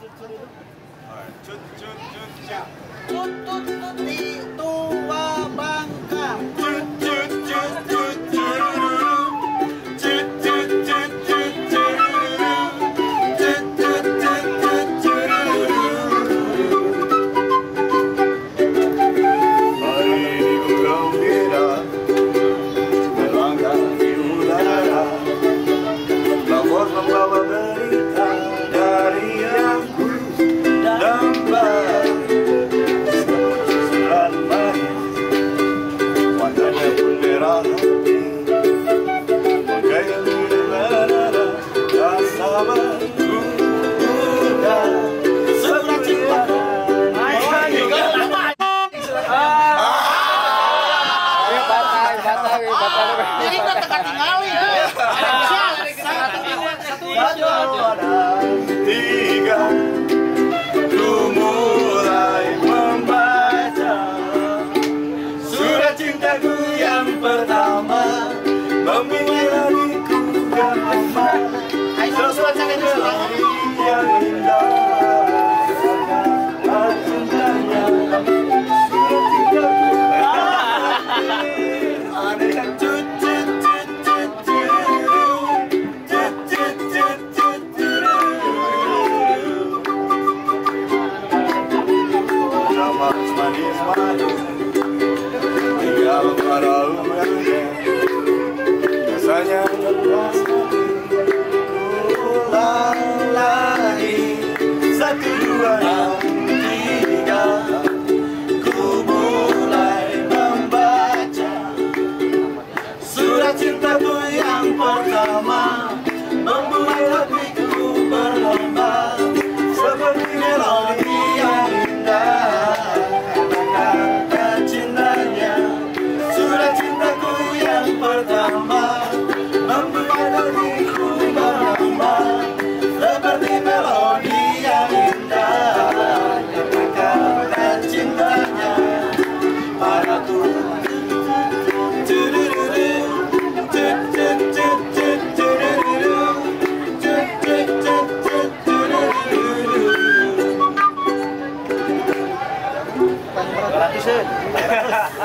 这这里就就就这样嘟嘟嘟嘟嘟 Jadi kita ya. tiga. Ku mulai membaca Surat cintaku yang pertama Membuat hatiku berlomba. Seperti melodi yang indah cintanya cintaku yang pertama. Membuat hatiku berlomba Seperti melodi yang indah 哈哈哈